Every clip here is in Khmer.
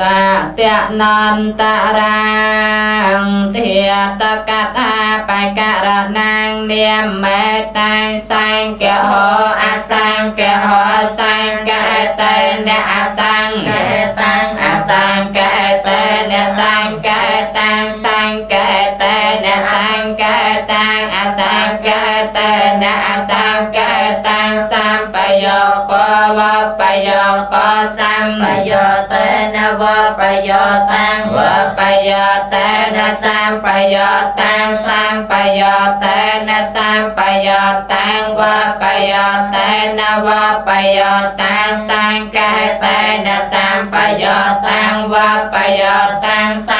តាតនន្តរាងធាតកថាបករណាងនាមមេតាំសង្កហោអសង្កហោសង្កតេនអសង្កតាំងអសង្កតេនសង្កតាំងសង្កតេ នសង្កតាំងអសង្កតេនអសង្កតាំងសម្បយោកវបយោកសម្បយោតេនវបយោតាំងវបយោតេនសម្បយោតាំងសម្បយោតេនសម្បយោតាំងវបយោតេនវបយោតាំងសង្កេតេនសម្បយោតាំងវបយោតាំងស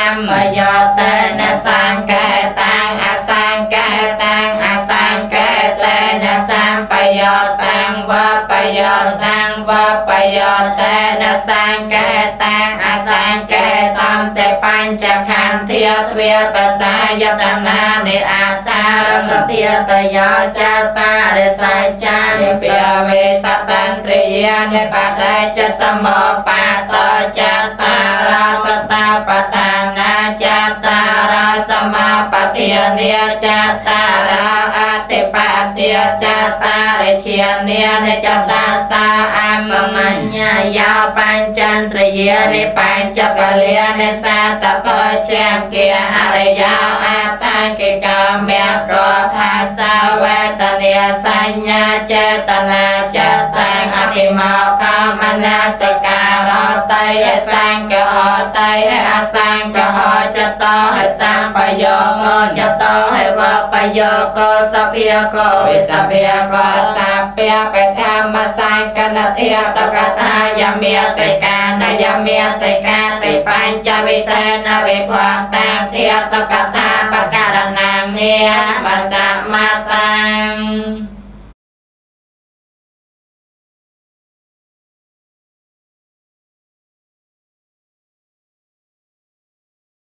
នសម្បយោតាំងវបយោតាំងវបយោតេនសង្កេតាំងអសង្កេតំទេបញ្ចខន្ធាទ្វាតសាយតនានិអត្តារសទាតយោចតារិស័យចានិពាវេសតន្ទ្រិយានិបដិចសមោបាតចតារាសតាបតានាចតារាសមា បទានិចតារាអតិបទាចតារិជានិនិចតាសាអមមញ្ញយោបញ្ចន្ទ្រយានិបញ្ចបលានិសាតកោជាងគាអរិយោអតាំកិកមៈកោផាសាវេតនាសញ្ញាចេតនាចតាំអភិមោកមនាសកា រតៃសង្កហតៃអសង្កហចតោហសម្បយោមចតោហវបយោកោសភាកោវិសភាកោសភាបធម្មសង្កនធាតកថាយមេតិកានយមេតិកាតិបញ្ចវិធេនវិភ័តាធាតកថាបករណាងនិបសមតាំ